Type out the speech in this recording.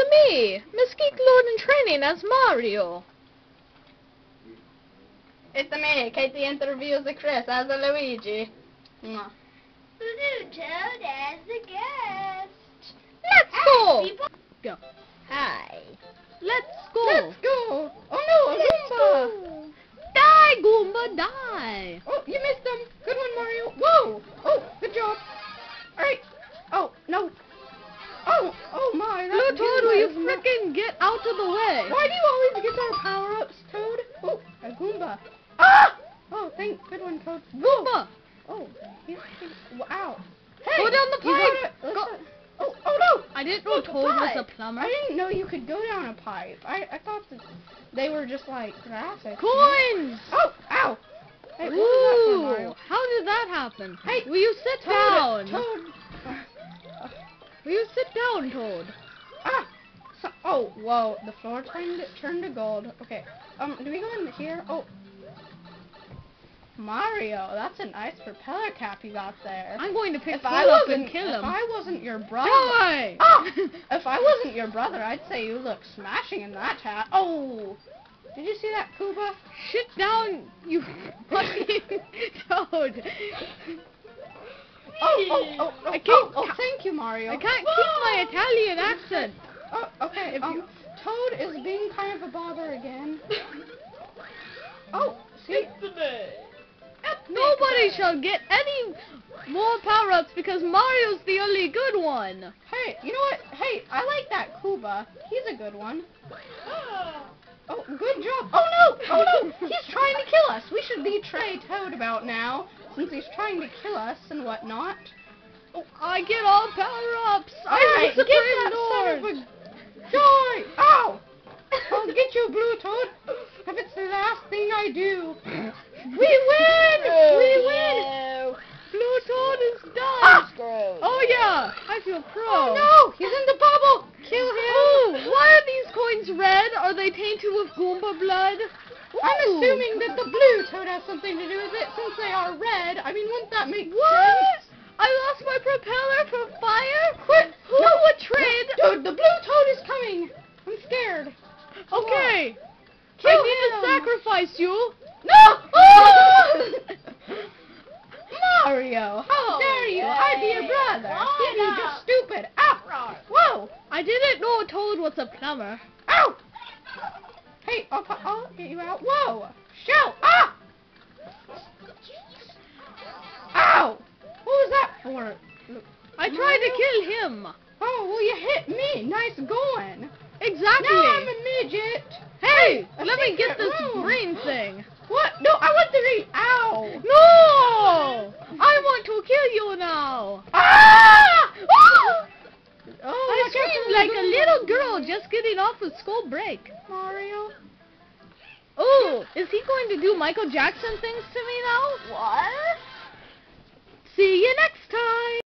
It's me, Miss Geek Lord in Training as Mario. It's me, Katie interviews Chris as a Luigi. Mwah. Blue Toad as the guest. Let's go. Go. Hi. Let's go. Let's go! Oh no, a Goomba! Die, Goomba, die. Oh, you missed them! Good one, Mario! Whoa! Oh, out of the way? Why do you always get our power-ups, Toad? Oh, a Goomba. Ah! Oh, thank, good one, Toad. Goomba, Oh, he's, he's, wow. Hey! go down the pipe. gotta- Go. Oh, oh no! I didn't know Toad was a plumber. I didn't know you could go down a pipe. I, I thought that they were just like graphics. Coins. Oh, ow! Hey, Ooh, how did that happen? Hey, will you sit Toad, down? Toad. Will you sit down, Toad? Oh, whoa, the floor turned, turned to gold. Okay, um, do we go in here? Oh. Mario, that's a nice propeller cap you got there. I'm going to pick if Phil I up and kill him. if. I wasn't your brother, Die! Ah! if I wasn't your brother, I'd say you look smashing in that hat. Oh, did you see that, Kuba? Sit down, you fucking Toad. Oh, oh, oh, oh, I can't- oh, oh, thank you, Mario. I can't keep my Italian accent. Oh, okay. If um, you- Toad is being kind of a bother again. Oh, see? Nobody shall get any more power-ups because Mario's the only good one. Hey, you know what? Hey, I like that Kuba. He's a good one. Oh, good job. Oh no! Oh no! He's trying to kill us. We should betray Toad about now, since he's trying to kill us and whatnot. I get all power-ups. I'm Alright, get that son of a joy! Ow! I'll get you, Blue Toad. If it's the last thing I do. We win! We win! Blue Toad is done. Ah! Oh yeah, I feel pro. Oh no! He's in the bubble! Kill him! Oh, why are these coins red? Are they tainted with Goomba blood? I'm assuming that the blue toad has something to do with it since they are red. I mean, wouldn't that make What? sense? I lost my propeller from fire? Quit! Who No. would trade? Dude, the blue toad coming! I'm scared. Okay. Kill I need him. to sacrifice you. No! Oh! Mario, how Oh, dare you? I'd be your brother. You'd be just stupid. Ow! Whoa! I didn't know a Toad was a plumber. Ow! Hey, I'll, I'll get you out. Whoa! Shout! Ah! Ow! What was that for? I tried to kill him. Oh, well, you hit me. Nice going. Exactly. Now I'm a midget. Hey, A let me get this room. green thing. What? No, I want the read. Ow! No! I want to kill you now. Ah! Oh! Oh, I screamed like a little girl just getting off of school break. Mario. Oh, is he going to do Michael Jackson things to me now? What? See you next time.